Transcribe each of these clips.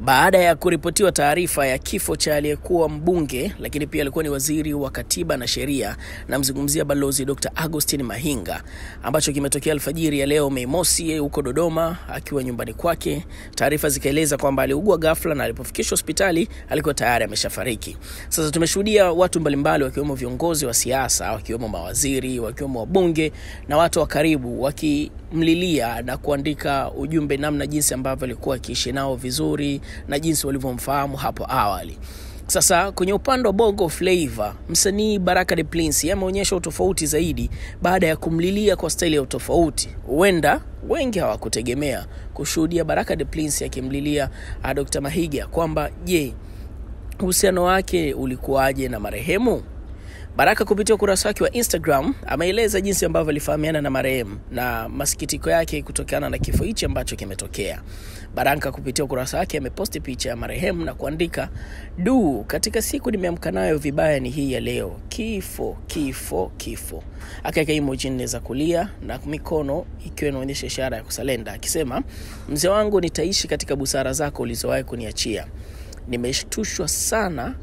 Baada ya kuripotiwa taarifa ya kifo cha aliyekuwa mbunge lakini pia alikuwa ni waziri wa katiba na sheria, namzungumzia Balozi Dr. Augustine Mahinga, ambacho kimetokea alfajiri ya leo Mei Mosi huko Dodoma akiwa nyumbani kwake. Taarifa zikaeleza kwamba aliugua ghafla na alipofikishwa hospitali alikuwa tayari ameshafariki. Sasa tumeshuhudia watu mbalimbali wakiwemo viongozi wa siasa, wakiwemo mawaziri, wakiwemo wabunge na watu wa karibu wakimlilia na kuandika ujumbe namna jinsi ambavyo alikuwa akiishi nao vizuri na jinsi walivyomfahamu hapo awali. Sasa kwenye upande wa Bongo Flava, msanii Baraka de Prince ameonyesha utofauti zaidi baada ya kumlilia kwa staili ya utofauti. Huenda wengi hawakutegemea kushuhudia Baraka de Prince akimlilia Dr. Mahiga kwamba je, uhusiano wake ulikuwaje na marehemu? Baraka kupitia ukurasa wake wa Instagram ameeleza jinsi ambavyo alifahamiana na marehemu na masikitiko yake kutokana na kifo hichi ambacho kimetokea. Baraka kupitia ukurasa wake ameposti picha ya marehemu na kuandika, du, katika siku nimeamka nayo vibaya ni hii ya leo, kifo kifo kifo. Akaweka emoji nne za kulia na mikono ikiwa inaonyesha ishara ya kusalenda, akisema, mzee wangu, nitaishi katika busara zako ulizowahi kuniachia. Nimeshtushwa sana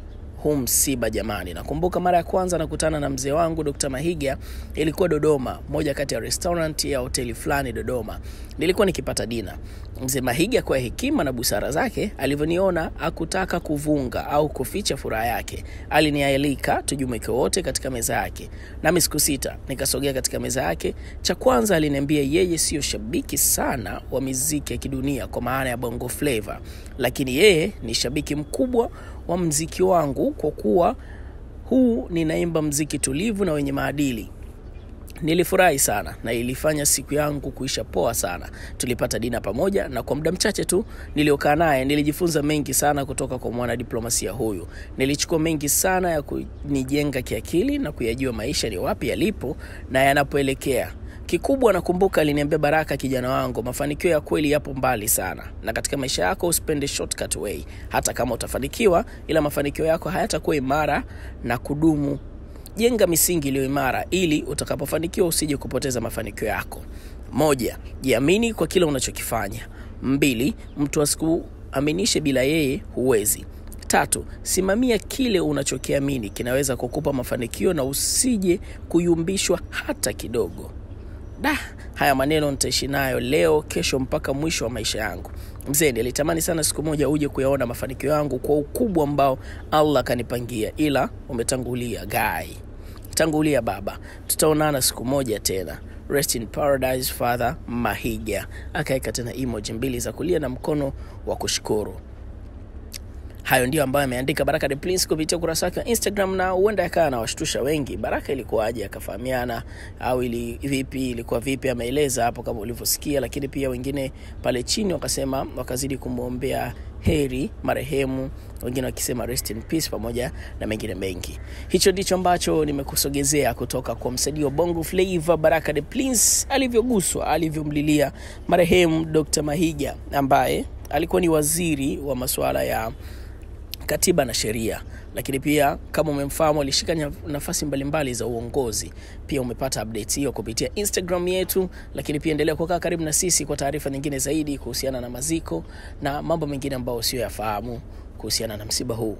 huu msiba jamani. Nakumbuka mara ya kwanza nakutana na mzee wangu Dr. Mahiga ilikuwa Dodoma, moja kati ya restaurant ya hoteli fulani Dodoma. Nilikuwa nikipata dina. Mzee Mahiga kwa hekima na busara zake alivyoniona akutaka kuvunga au kuficha furaha yake. Alinialika tujumuike wote katika meza yake. Nami siku sita nikasogea katika meza yake. Cha kwanza aliniambia yeye siyo shabiki sana wa miziki ya kidunia kwa maana ya Bongo Flava, lakini yeye ni shabiki mkubwa wa mziki wangu kwa kuwa huu ninaimba mziki tulivu na wenye maadili. Nilifurahi sana na ilifanya siku yangu kuisha poa sana. Tulipata dina pamoja na kwa muda mchache tu niliokaa naye nilijifunza mengi sana kutoka kwa mwanadiplomasia huyu. Nilichukua mengi sana ya kunijenga kiakili na kuyajua maisha ni wapi yalipo na yanapoelekea. Kikubwa nakumbuka aliniambia, Baraka kijana wangu, mafanikio ya kweli yapo mbali sana, na katika maisha yako usipende shortcut way. Hata kama utafanikiwa, ila mafanikio yako hayatakuwa imara na kudumu. Jenga misingi iliyo imara ili utakapofanikiwa usije kupoteza mafanikio yako. Moja, jiamini kwa kile unachokifanya. Mbili, mtu asikuaminishe bila yeye huwezi. Tatu, simamia kile unachokiamini kinaweza kukupa mafanikio na usije kuyumbishwa hata kidogo. Da, haya maneno nitaishi nayo leo, kesho, mpaka mwisho wa maisha yangu. Mzee, nilitamani sana siku moja uje kuyaona mafanikio yangu kwa ukubwa ambao Allah akanipangia ila umetangulia. Gai, tangulia baba, tutaonana siku moja tena. Rest in paradise Father Mahiga. Akaweka tena emoji mbili za kulia na mkono wa kushukuru. Hayo ndio ambayo ameandika Baraka de Prince kupitia ukurasa wake wa Instagram, na huenda yakawa anawashtusha wengi. Baraka ilikuwaje akafahamiana au ili vipi, ilikuwa vipi? Ameeleza hapo kama ulivyosikia, lakini pia wengine pale chini wakasema, wakazidi kumwombea heri marehemu, wengine wakisema rest in peace, pamoja na mengine mengi. Hicho ndicho ambacho nimekusogezea kutoka kwa msanii wa Bongo Flava Baraka de Prince, alivyoguswa, alivyomlilia marehemu Dr. mahija ambaye alikuwa ni waziri wa masuala ya katiba na sheria, lakini pia kama umemfahamu alishika nafasi mbalimbali za uongozi. Pia umepata update hiyo kupitia Instagram yetu, lakini pia endelea kukaa karibu na sisi kwa taarifa nyingine zaidi kuhusiana na maziko na mambo mengine ambayo usiyoyafahamu kuhusiana na msiba huu.